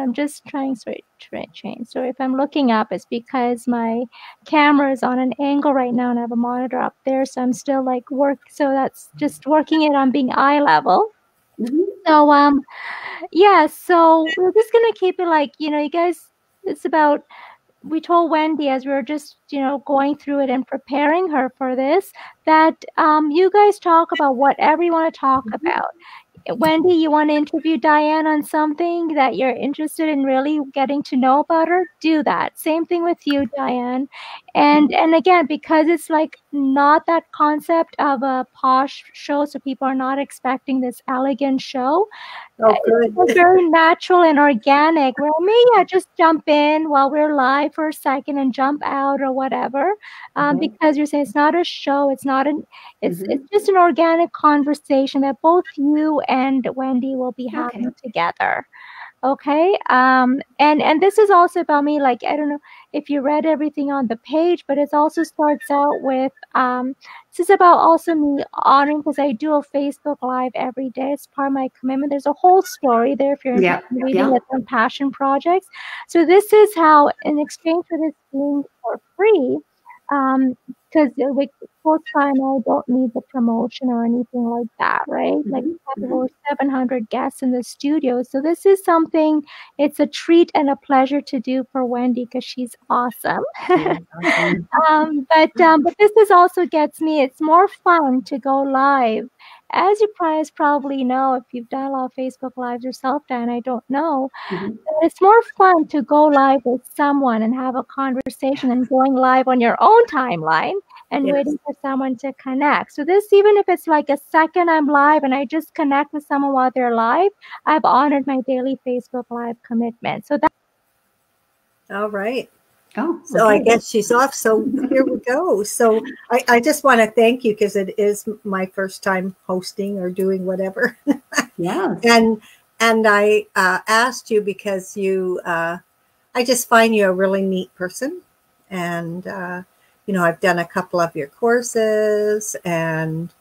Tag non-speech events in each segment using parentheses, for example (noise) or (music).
I'm just trying to change. So if I'm looking up, it's because my camera is on an angle right now and I have a monitor up there. So I'm still like work. So that's just working it on being eye level. Mm-hmm. So um, yeah. So we're just gonna keep it like you know, you guys. It's about we told Wendy as we were just, you know, going through it and preparing her for this, that um, you guys talk about whatever you want to talk mm-hmm. about. Wendy, you want to interview Diane on something that you're interested in really getting to know about her? Do that. Same thing with you, Diane. And and again, because it's like not that concept of a posh show, so people are not expecting this elegant show. Oh, good. It's very natural and organic. Well, maybe I just jump in while we're live for a second and jump out or whatever, um, mm-hmm. because you're saying it's not a show. It's not an. It's mm-hmm. it's just an organic conversation that both you and Wendy will be having okay. together okay um and and this is also about me like i don't know if you read everything on the page but it also starts out with um this is about also me honoring because i do a facebook live every day it's part of my commitment there's a whole story there if you're yeah, reading yeah. it on passion projects so this is how in exchange for this being for free um because with full time I don't need the promotion or anything like that, right? Mm-hmm. Like we have over 700 guests in the studio, so this is something. It's a treat and a pleasure to do for Wendy because she's awesome. (laughs) um, but um, but this is also gets me. It's more fun to go live as you guys probably know, if you've done a lot of Facebook Lives yourself, Dan, I don't know, mm-hmm. it's more fun to go live with someone and have a conversation and going live on your own timeline and yes. waiting for someone to connect. So this, even if it's like a second I'm live and I just connect with someone while they're live, I've honored my daily Facebook Live commitment. So that. All right. Oh, so I guess she's off. So here we go. So I, I just want to thank you because it is my first time hosting or doing whatever. (laughs) Yeah. and and I uh, asked you because you, uh, I just find you a really neat person, and uh, you know I've done a couple of your courses, and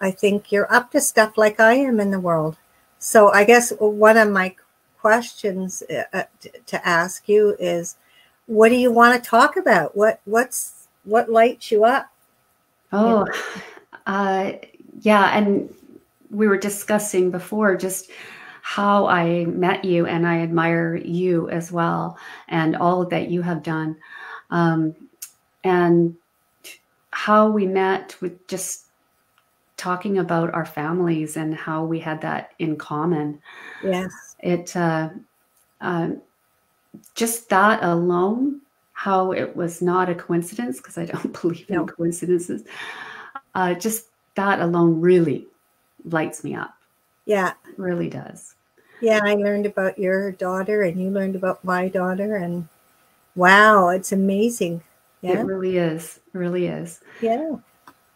I think you're up to stuff like I am in the world. So I guess one of my questions uh, to ask you is what do you want to talk about? What what's what lights you up? Oh, (sighs) uh, yeah, and we were discussing before just how I met you, and I admire you as well, and all that you have done, um, and how we met with just talking about our families and how we had that in common. Yes, it. Uh, uh, just that alone, how it was not a coincidence, because I don't (laughs) believe no. in coincidences, uh, just that alone really lights me up. Yeah. It really does. Yeah, I learned about your daughter and you learned about my daughter and wow, it's amazing. Yeah. It really is. It really is. Yeah.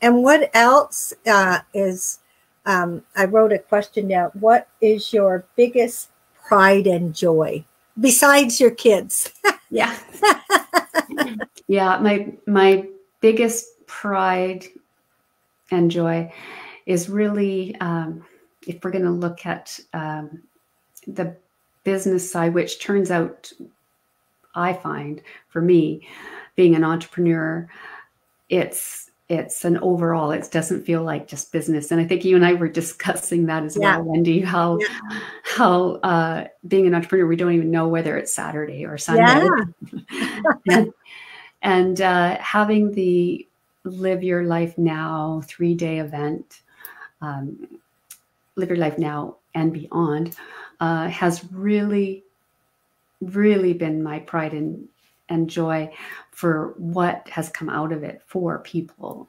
And what else uh, is um, I wrote a question down. What is your biggest pride and joy? Besides your kids. yeah. (laughs) yeah, my my biggest pride and joy is really um, if we're going to look at um, the business side, which turns out I find for me being an entrepreneur, it's it's an overall it doesn't feel like just business and i think you and i were discussing that as yeah. well wendy how yeah. how uh, being an entrepreneur we don't even know whether it's saturday or sunday yeah. (laughs) and, and uh, having the live your life now three day event um, live your life now and beyond uh, has really really been my pride and and joy for what has come out of it for people.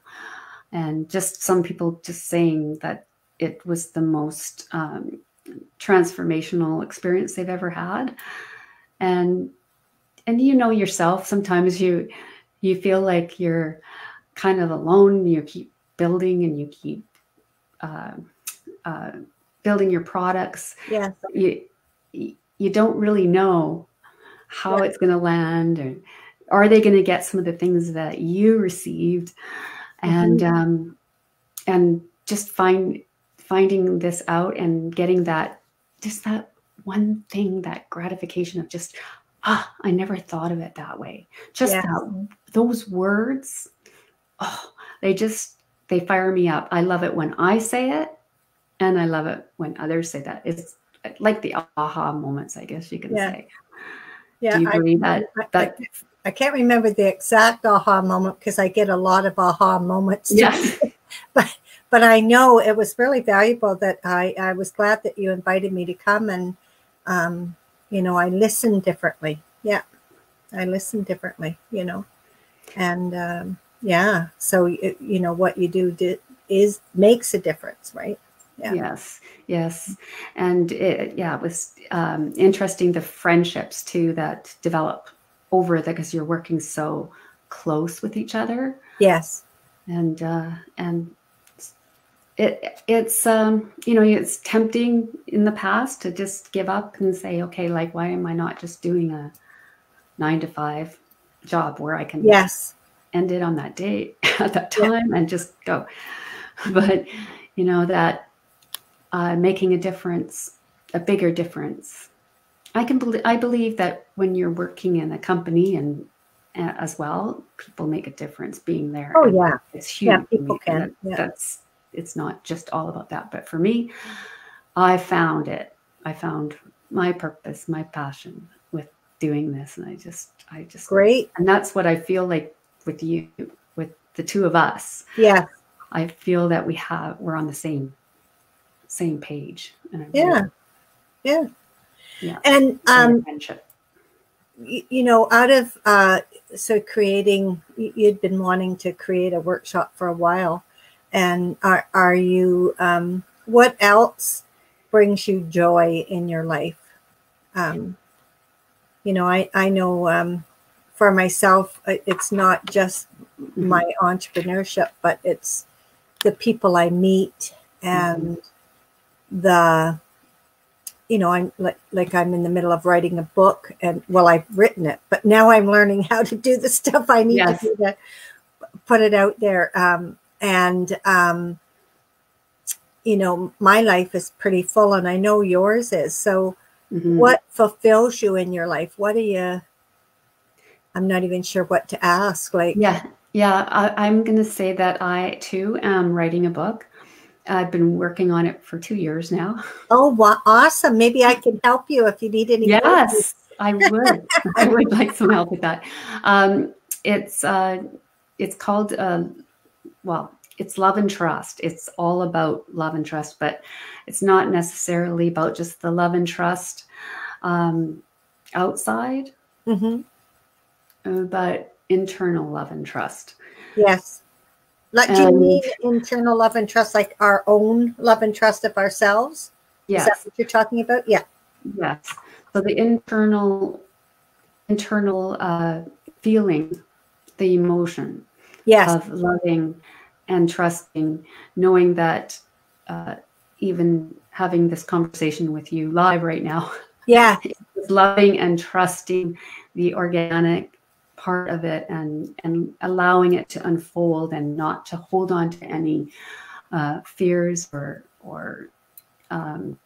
And just some people just saying that it was the most um, transformational experience they've ever had. And and you know yourself, sometimes you you feel like you're kind of alone. You keep building and you keep uh, uh, building your products. Yeah. You you don't really know how yeah. it's going to land and are they going to get some of the things that you received and mm-hmm. um, and just find finding this out and getting that just that one thing, that gratification of just, ah, I never thought of it that way. Just Yes. that, those words, oh, they just, they fire me up. I love it when I say it, and I love it when others say that. It's like the aha moments, I guess you can Yeah. say. Yeah, Do you I- believe that? I- I can't remember the exact aha moment because I get a lot of aha moments. yeah. (laughs) but but I know it was really valuable that I I was glad that you invited me to come and um, you know I listened differently. Yeah, I listened differently. You know, and um, yeah, so it, you know what you do di- is makes a difference, right? Yeah. Yes, yes, and it, yeah, it was um, interesting the friendships too that develop over that because you're working so close with each other, Yes. and uh, and it it's um, you know it's tempting in the past to just give up and say okay, like why am I not just doing a nine to five job where I can Yes. end it on that date (laughs) at that Yeah. time and just go. (laughs) But you know that uh, making a difference, a bigger difference. I can believe. I believe that when you're working in a company and uh, as well, people make a difference being there. Oh yeah. it's huge. Yeah, people can, that- yeah. That's it's not just all about that. But for me, I found it. I found my purpose, my passion with doing this, and I just, I just Great. and that's what I feel like with you, with the two of us. Yeah. I feel that we have we're on the same same page. And I really- Yeah. Yeah. Yeah. And um, friendship. y- you know, out of uh, so creating, you'd been wanting to create a workshop for a while, and are are you? Um, what else brings you joy in your life? Um, you know, I I know um, for myself, uh, it's not just Mhm. my entrepreneurship, but it's the people I meet and the you know i'm like like i'm in the middle of writing a book and well i've written it but now i'm learning (laughs) how to do the stuff i need Yes. to do to put it out there um, and um, you know my life is pretty full and i know yours is so Mhm. what fulfills you in your life what are you i'm not even sure what to ask like Yeah, yeah. I, I'm going to say that I too am writing a book. I've been working on it for two years now. oh wow, awesome maybe i can help you if you need any. Yes, I would. (laughs) I would like some help with that. Um, it's uh, it's called uh, well, it's love and trust. It's all about love and trust, but it's not necessarily about just the love and trust um, outside, Mhm. uh, but internal love and trust. Yes. Like, do you mean internal love and trust, like our own love and trust of ourselves? Yes. Is that what you're talking about? Yeah. Yes. So the internal, internal uh, feeling, the emotion Yes. of loving and trusting, knowing that uh, even having this conversation with you live right now, yeah. (laughs) loving and trusting the organic part of it and and allowing it to unfold and not to hold on to any uh, fears or or um,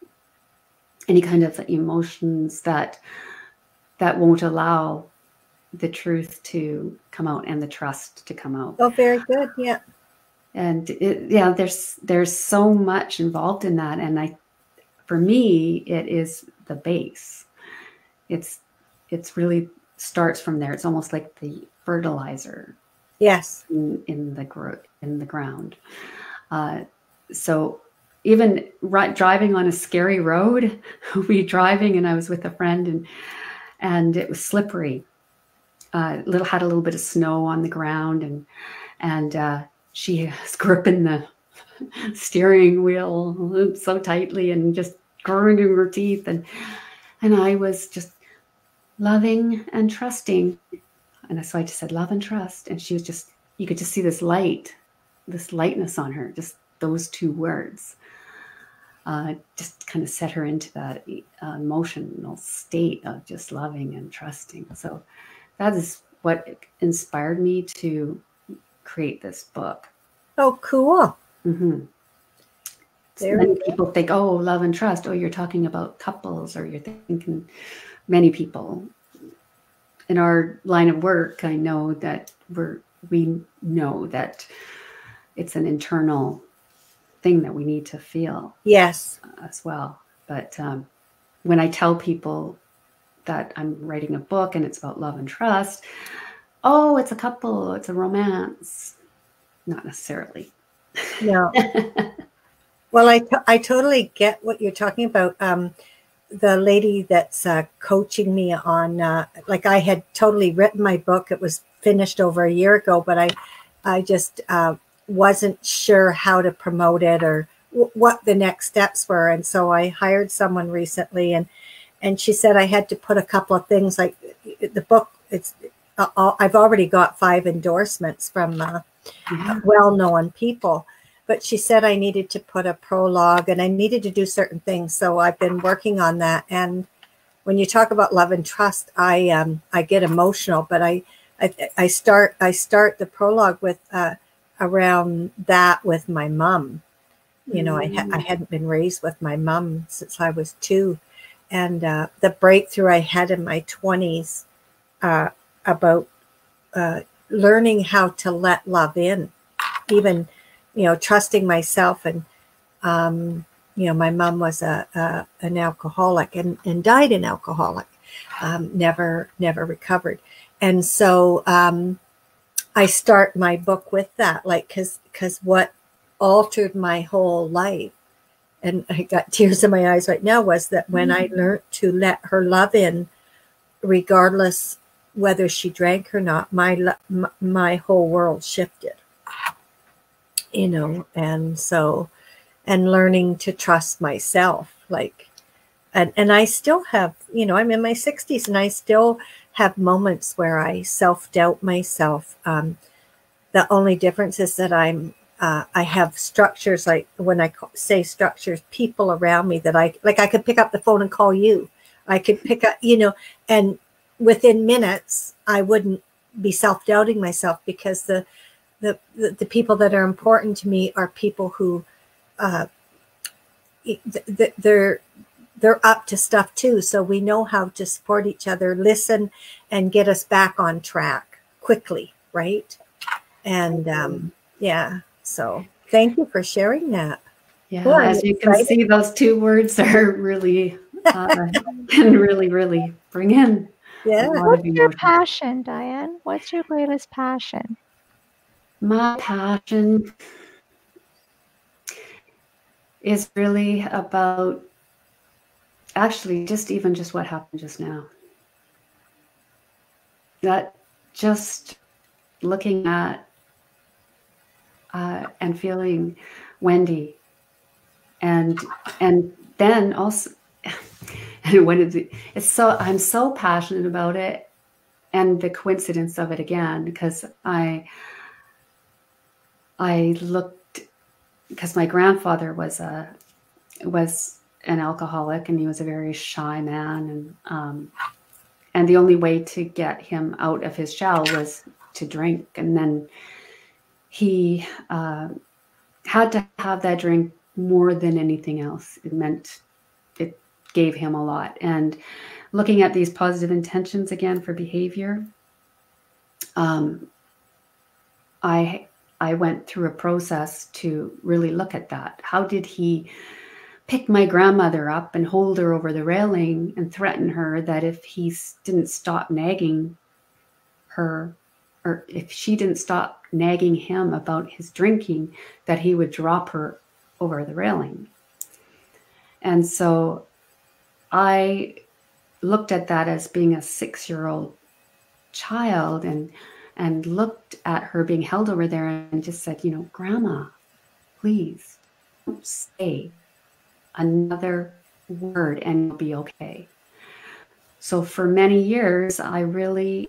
any kind of emotions that that won't allow the truth to come out and the trust to come out Oh, very good. Yeah. and it, yeah there's there's so much involved in that and i for me it is the base it's it's really starts from there. It's almost like the fertilizer Yes. in, in the gro- in the ground. Uh, so even ri- driving on a scary road (laughs) we driving and i was with a friend and and it was slippery. Uh, little had a little bit of snow on the ground and and uh, she was gripping the (laughs) steering wheel so tightly and just grinding her teeth and and I was just loving and trusting and so I just said love and trust and she was just you could just see this light this lightness on her just those two words uh, just kind of set her into that uh, emotional state of just loving and trusting so that is what inspired me to create this book Oh, cool. Mm-hmm. So many people think, oh, love and trust. Oh, you're talking about couples, or you're thinking many people. In our line of work, I know that we're we know that it's an internal thing that we need to feel. Yes, as well. But um, when I tell people that I'm writing a book and it's about love and trust, oh, it's a couple, it's a romance. Not necessarily. No. (laughs) well, I, t- I totally get what you're talking about. Um, the lady that's uh, coaching me on, uh, like I had totally written my book. It was finished over a year ago, but I, I just uh, wasn't sure how to promote it or w- what the next steps were. And so I hired someone recently and, and she said I had to put a couple of things like the book. It's uh, I've already got five endorsements from uh, yeah. well-known people, but she said I needed to put a prologue and I needed to do certain things. So I've been working on that. And when you talk about love and trust, I um, I get emotional, but I, I, I start I start the prologue with uh, around that with my mom. You know, mm. I ha- I mm. hadn't been raised with my mom since I was two, and uh, the breakthrough I had in my twenties uh, about uh, learning how to let love in, even you know, trusting myself and um, you know, my mom was a, a, an alcoholic and, and died an alcoholic, um, never never recovered, and so um, I start my book with that, like because because what altered my whole life, and I got (laughs) tears in my eyes right now, was that when mm-hmm. I learned to let her love in, regardless whether she drank or not, my my whole world shifted. You know, and so, and learning to trust myself, like, and and I still have, you know, I'm in my 60s, and I still have moments where I self doubt myself. Um, the only difference is that I'm uh, I have structures like when I say structures, people around me that I like. I could pick up the phone and call you. I could pick up, you know, and within minutes, I wouldn't be self doubting myself because the, the, the the people that are important to me are people who uh, they're they're up to stuff too. So we know how to support each other, listen, and get us back on track quickly, right? And um, yeah, so thank you for sharing that. Yeah, Boy, as you can see, those two words are really uh, (laughs) can really, really bring in yeah. What's your passion, Diane? What's your greatest passion? My passion is really about actually just even just what happened just now. That just looking at uh, and feeling Wendy and and then also (laughs) and when it's, it's so i'm so passionate about it and the coincidence of it again because i i looked because my grandfather was a was an alcoholic and he was a very shy man and um, and the only way to get him out of his shell was to drink and then he uh, had to have that drink more than anything else it meant it gave him a lot. And looking at these positive intentions again for behavior, um, I I went through a process to really look at that. How did he pick my grandmother up and hold her over the railing and threaten her that if he didn't stop nagging her or if she didn't stop nagging him about his drinking that he would drop her over the railing. And so I looked at that as being a six year old child and and looked at her being held over there and just said, you know, grandma, please don't say another word and you'll be okay. So for many years, I really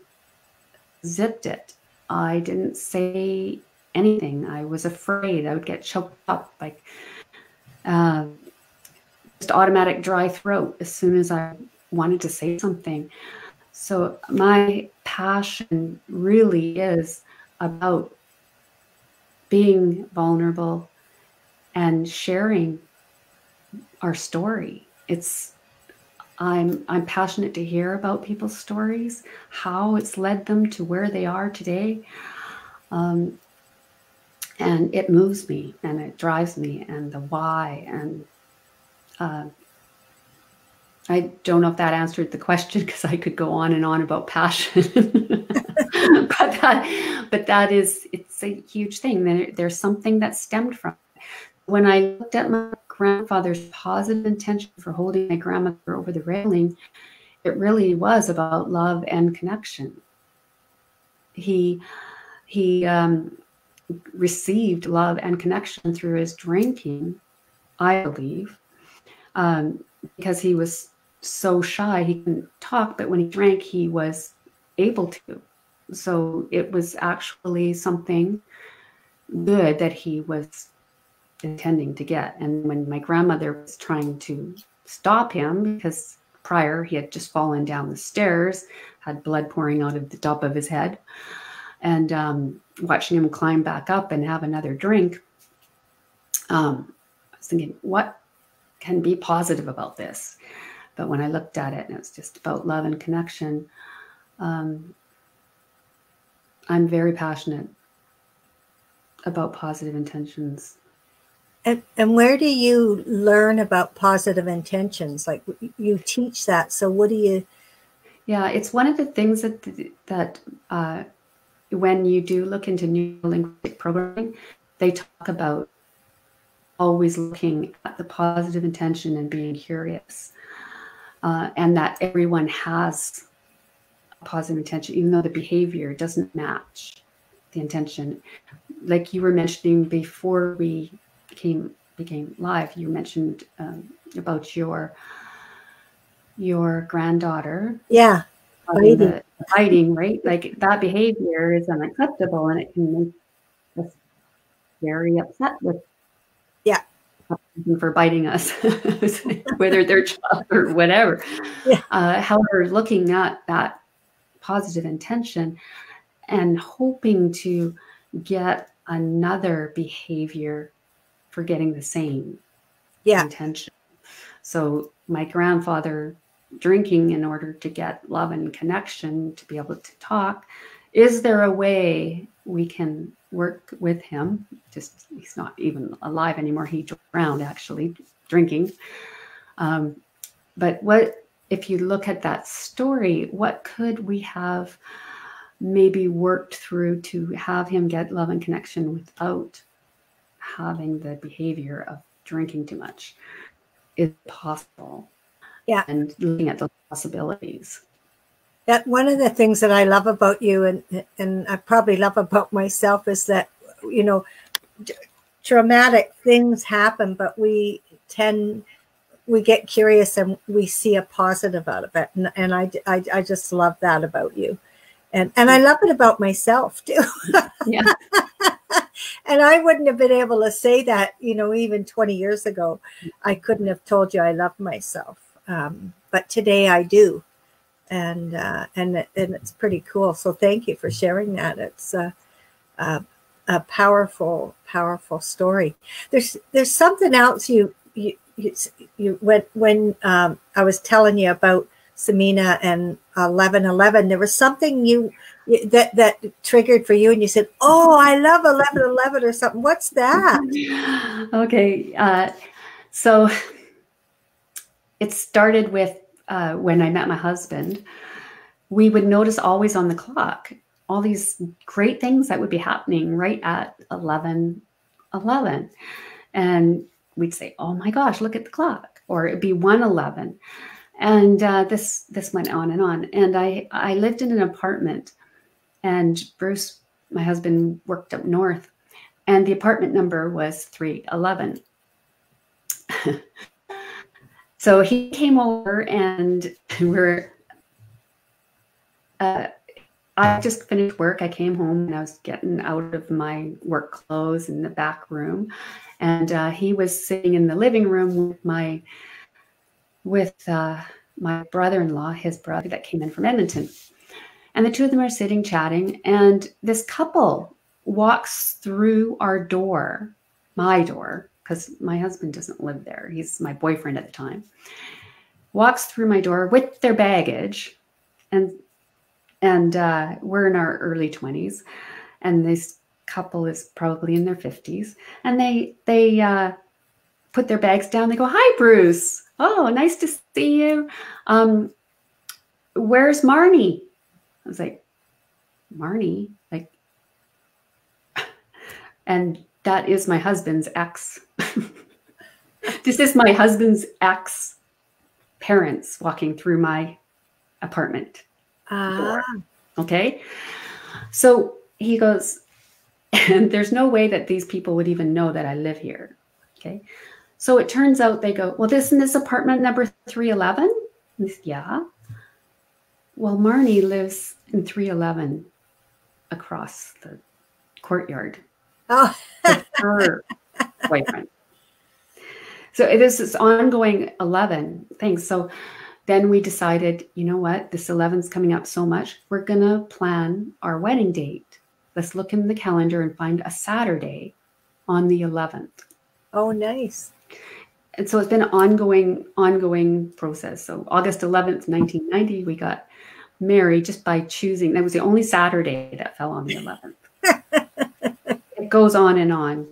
zipped it. I didn't say anything. I was afraid I would get choked up. Like, uh, just automatic dry throat as soon as I wanted to say something. So my passion really is about being vulnerable and sharing our story. It's I'm I'm passionate to hear about people's stories, how it's led them to where they are today. Um, and it moves me and it drives me and the why and uh, I don't know if that answered the question because I could go on and on about passion, (laughs) but that, but that is it's a huge thing. There, there's something that stemmed from. It. When I looked at my grandfather's positive intention for holding my grandmother over the railing, it really was about love and connection. He he um, received love and connection through his drinking, I believe, um, because he was so shy he couldn't talk, but when he drank, he was able to. So it was actually something good that he was intending to get. And when my grandmother was trying to stop him, because prior he had just fallen down the stairs, had blood pouring out of the top of his head, and um, watching him climb back up and have another drink, um, I was thinking, what can be positive about this? But when I looked at it and it was just about love and connection, um, I'm very passionate about positive intentions. And, and where do you learn about positive intentions? Like you teach that. So what do you? Yeah, it's one of the things that that uh, when you do look into neurolinguistic programming, they talk about always looking at the positive intention and being curious, uh, and that everyone has a positive intention, even though the behavior doesn't match the intention. Like you were mentioning before we came became live, you mentioned um, about your your granddaughter. Yeah fighting. fighting, right? Like that behavior is unacceptable and it can make us very upset with yeah for biting us, (laughs) whether they're (laughs) child or whatever. Yeah. Uh, however, looking at that positive intention and hoping to get another behavior for getting the same yeah. intention. So my grandfather drinking in order to get love and connection to be able to talk is there a way we can work with him. Just he's not even alive anymore. He drowned actually drinking. Um, but what if you look at that story what could we have maybe worked through to have him get love and connection without having the behavior of drinking too much? Is possible. Yeah. And looking at those possibilities that one of the things that i love about you and and i probably love about myself is that you know traumatic things happen but we tend we get curious and we see a positive out of it. And, and I, I i just love that about you. And and i love it about myself (laughs) too. Yeah. (laughs) And I wouldn't have been able to say that, you know, even 20 years ago. I couldn't have told you I love myself. Um, but today I do, and uh, and and it's pretty cool. So thank you for sharing that. It's a, a, a powerful, powerful story. There's there's something else you you you, you when when um, I was telling you about Samina and eleven eleven. There was something you that that triggered for you, and you said, "Oh, I love eleven eleven or something." What's that? okay, uh, so it started with uh, when I met my husband. We would notice always on the clock all these great things that would be happening right at 11 11 and we'd say oh my gosh look at the clock or it'd be 111 and uh, this this went on and on. And i i lived in an apartment and bruce my husband worked up north and the apartment number was 311 (laughs) So he came over and (laughs) we're, uh, I just finished work. I came home and I was getting out of my work clothes in the back room. And uh, he was sitting in the living room with my, with uh, my brother-in-law, his brother that came in from Edmonton. And the two of them are sitting chatting. And this couple walks through our door, my door, because my husband doesn't live there. He's my boyfriend at the time. Walks through my door with their baggage, and and uh, we're in our early twenties, and this couple is probably in their fifties, and they they uh, put their bags down. They go, "Hi, Bruce. Oh, nice to see you. Um, where's Marnie?" I was like, "Marnie, like," (laughs) and that is my husband's ex. (laughs) this is my husband's ex parents walking through my apartment. Ah. Okay. So he goes, (laughs) and there's no way that these people would even know that I live here. Okay. So it turns out they go, well, this isn't this apartment number 311? Yeah. Well, Marnie lives in 311 across the courtyard. Oh. her boyfriend. So it is this ongoing 11 things. So then we decided, you know what, this 11's coming up so much, we're going to plan our wedding date. Let's look in the calendar and find a Saturday on the 11th. Oh, nice. And so it's been an ongoing, ongoing process. So August 11th, 1990, we got married just by choosing. That was the only Saturday that fell on the 11th. (laughs) it goes on and on.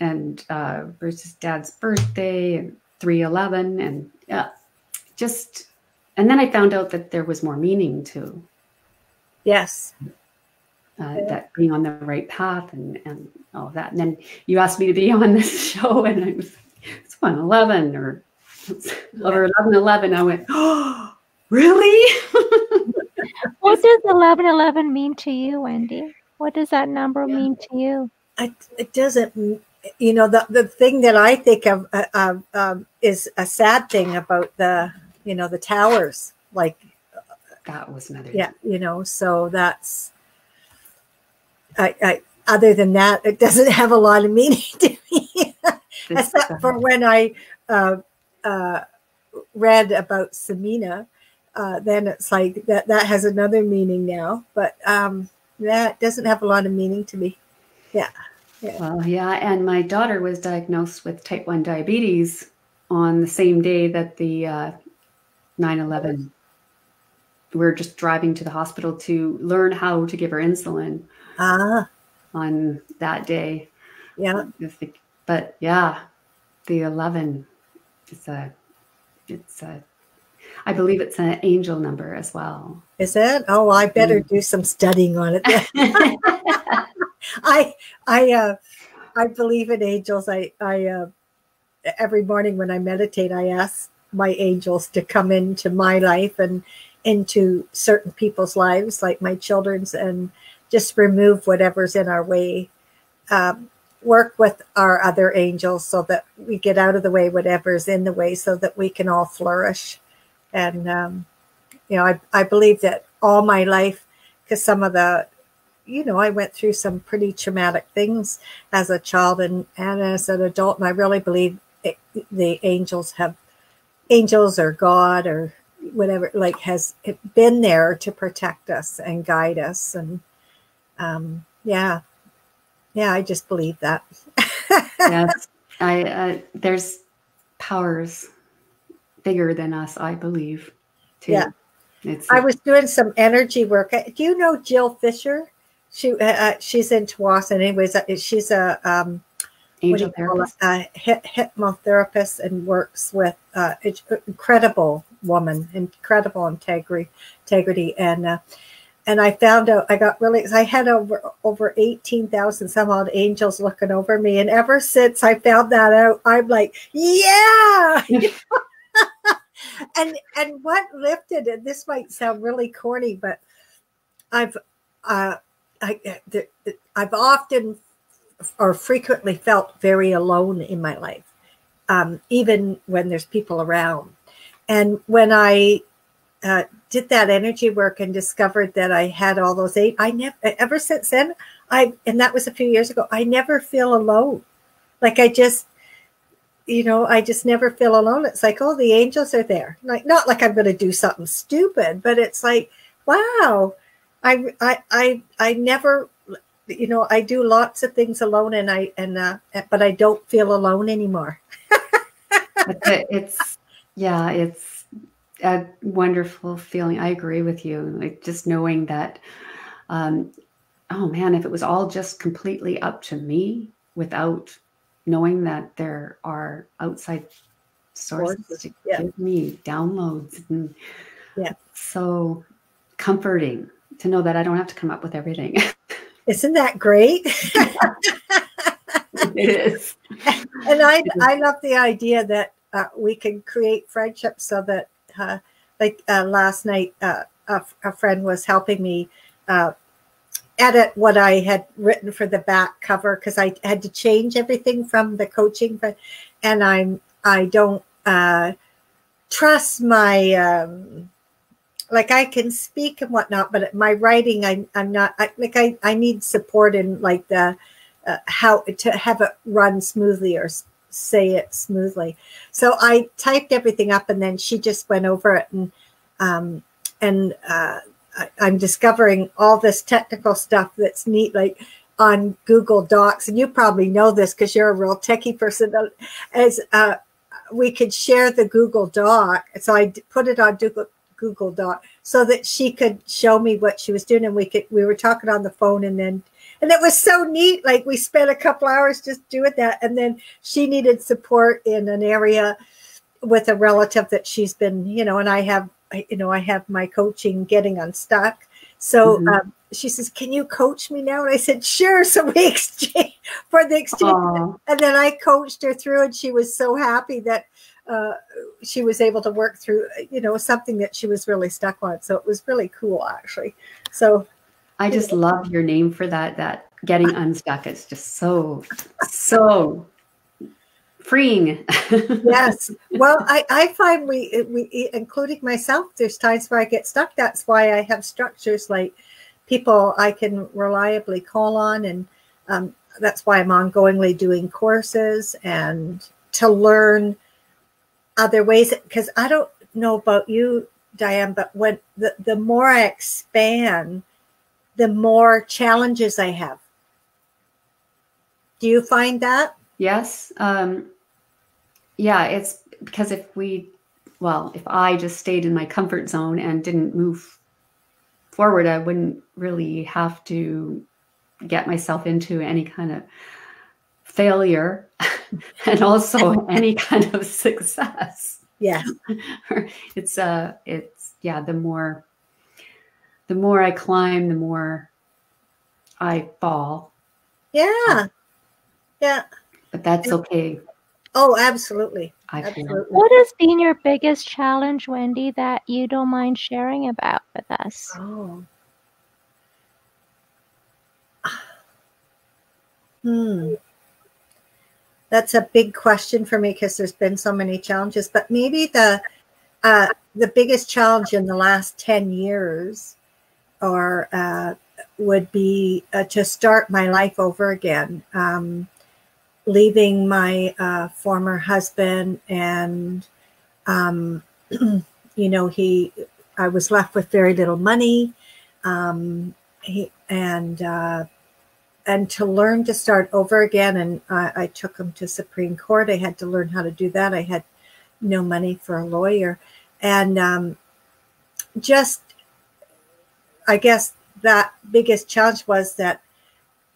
And uh, Bruce's dad's birthday and 311 and yeah, just and then I found out that there was more meaning to Yes. uh, that being on the right path and and all of that. And then you asked me to be (laughs) on this show, and I was it's one eleven or or eleven eleven. I went, oh, really? (laughs) What does eleven eleven mean to you, Wendy? What does that number Yeah. mean to you? It doesn't, you know, the, the thing that I think of uh, uh, um, is a sad thing about the, you know, the towers. Like, that was another. yeah, you know, so that's, I, I, other than that, it doesn't have a lot of meaning (laughs) to me, except for when I uh, uh, read about Samina. Uh, then it's like that, that has another meaning now, but um, that doesn't have a lot of meaning to me. Well, yeah, and my daughter was diagnosed with type 1 diabetes on the same day that the uh, 9/11 we were just driving to the hospital to learn how to give her insulin Ah, on that day. yeah. But yeah, the 11 it's a it's a I believe it's an angel number as well. Is it? Oh, I better do some studying on it. (laughs) I I uh I believe in angels. I I uh every morning when I meditate, I ask my angels to come into my life and into certain people's lives, like my children's, and just remove whatever's in our way. Um, work with our other angels so that we get out of the way whatever's in the way, so that we can all flourish. And um, you know, I I believe that all my life, because some of the you know, I went through some pretty traumatic things as a child and, and as an adult, and I really believe it, the angels have angels or God or whatever like has been there to protect us and guide us and um yeah yeah i just believe that yes. (laughs) I uh, there's powers bigger than us, I believe. Too. Yeah. It's i was doing some energy work do you know jill fisher she uh, uh, she's in Tawas, anyways uh, she's a um angel you call it? therapist. A hypnotherapist and works with uh, it's incredible woman, incredible integrity, integrity, and uh, and I found out I got really I had over over eighteen thousand some odd angels looking over me, and ever since I found that out, I'm like, yeah. (laughs) and and what lifted and this might sound really corny, but I've uh, I the, I've often or frequently felt very alone in my life, um, even when there's people around. And when I uh, did that energy work and discovered that I had all those eight, I never, ever since then, I, and that was a few years ago, I never feel alone. Like I just, you know, I just never feel alone. It's like, oh, the angels are there. Like, not like I'm going to do something stupid, but it's like, wow, I, I, I, I never you know, I do lots of things alone, and I and uh, but I don't feel alone anymore. (laughs) it's yeah, it's a wonderful feeling. I agree with you. Like just knowing that, um, oh man, if it was all just completely up to me without knowing that there are outside sources to yeah. give me downloads and yeah so comforting to know that i don't have to come up with everything. (laughs) Isn't that great? (laughs) It is. And i i love the idea that uh, we can create friendships so that uh, like uh, last night uh, a, a, friend was helping me uh, edit what I had written for the back cover because I had to change everything from the coaching, but and I'm I don't uh, trust my um, like I can speak and whatnot, but my writing I I'm not I, like I I need support in like the uh, how to have it run smoothly or say it smoothly. So I typed everything up and then she just went over it and um, and uh, I, am discovering all this technical stuff that's neat, like on Google Docs. And you probably know this because you're a real techie person. As uh, we could share the Google Doc, so I put it on Google Google Doc so that she could show me what she was doing, and we could we were talking on the phone, and then and it was so neat. Like we spent a couple hours just doing that, and then she needed support in an area with a relative that she's been, you know, and I have you know, I have my coaching getting unstuck. So mm-hmm. um, she says, "Can you coach me now?" And I said, "Sure." (laughs) So we exchanged for the exchange, Aww. and then I coached her through, and she was so happy that uh, she was able to work through, you know, something that she was really stuck on. So it was really cool, actually. So I just love your name for that. That getting unstuck is just so so freeing. (laughs) yes. Well, I, I find we, we, including myself, there's times where I get stuck. That's why I have structures like people I can reliably call on. And um, that's why I'm ongoingly doing courses and to learn other ways. Because I don't know about you, Diane, but when the, the more I expand, the more challenges I have. Do you find that? Yes. Um, yeah, it's because if we, well, if I just stayed in my comfort zone and didn't move forward, I wouldn't really have to get myself into any kind of failure (laughs) (laughs) and also (laughs) any kind of success. Yeah. (laughs) it's uh it's yeah, the more the more I climb, the more I fall. Yeah. Yeah. But that's okay. Oh, absolutely. absolutely. What has been your biggest challenge, Wendy, that you don't mind sharing about with us? Oh. (sighs) Hmm. That's a big question for me because there's been so many challenges. But maybe the uh, the biggest challenge in the last ten years, or uh, would be uh, to start my life over again. Um, leaving my uh, former husband and um, (clears throat) you know he i was left with very little money um, he, and uh, and to learn to start over again and I, I took him to supreme court i had to learn how to do that i had no money for a lawyer and um, just i guess that biggest challenge was that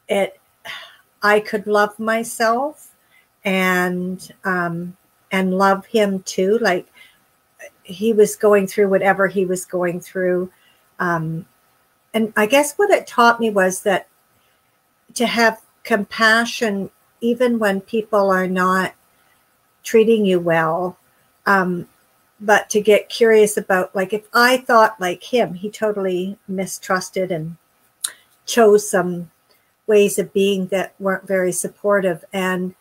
it I could love myself and um, and love him too. Like he was going through whatever he was going through. Um, and I guess what it taught me was that to have compassion even when people are not treating you well. Um, but to get curious about like if I thought like him, he totally mistrusted and chose some ways of being that weren't very supportive and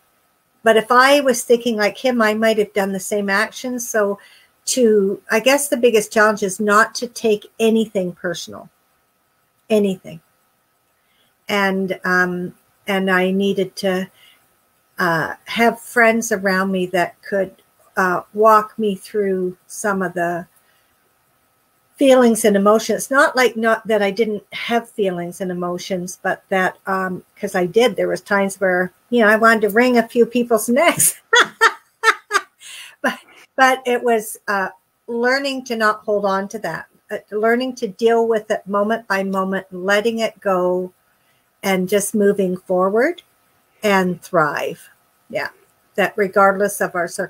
but if i was thinking like him i might have done the same actions so to i guess the biggest challenge is not to take anything personal anything and um and i needed to uh, have friends around me that could uh, walk me through some of the feelings and emotions. Not like not that I didn't have feelings and emotions, but that um because I did. There was times where you know I wanted to wring a few people's (laughs) necks, but but it was uh, learning to not hold on to that, uh, learning to deal with it moment by moment, letting it go, and just moving forward and thrive. Yeah, that regardless of our circumstances